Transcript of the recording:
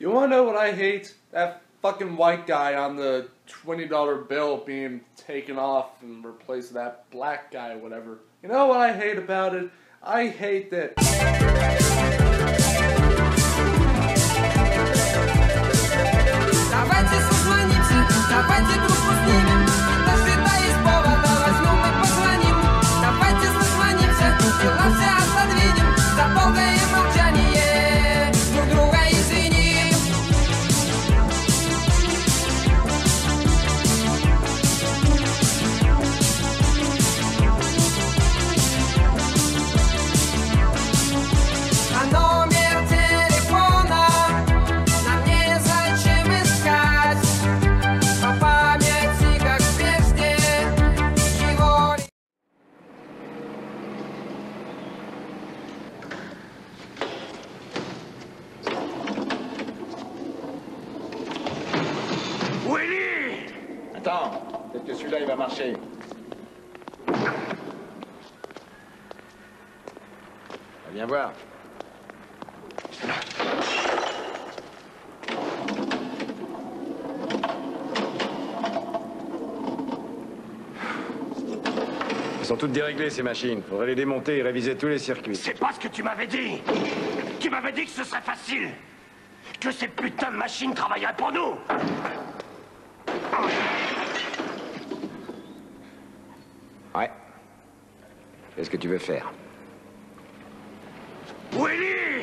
You wanna know what I hate? That fucking white guy on the $20 bill being taken off and replaced with that black guy, whatever. You know what I hate about it? I hate that. Attends, peut-être que celui-là il va marcher. Ah, Viens voir. Elles sont toutes déréglées ces machines. Faudrait les démonter et réviser tous les circuits. C'est pas ce que tu m'avais dit Tu m'avais dit que ce serait facile Que ces putains de machines travailleraient pour nous Ouais. Qu'est-ce que tu veux faire? Willy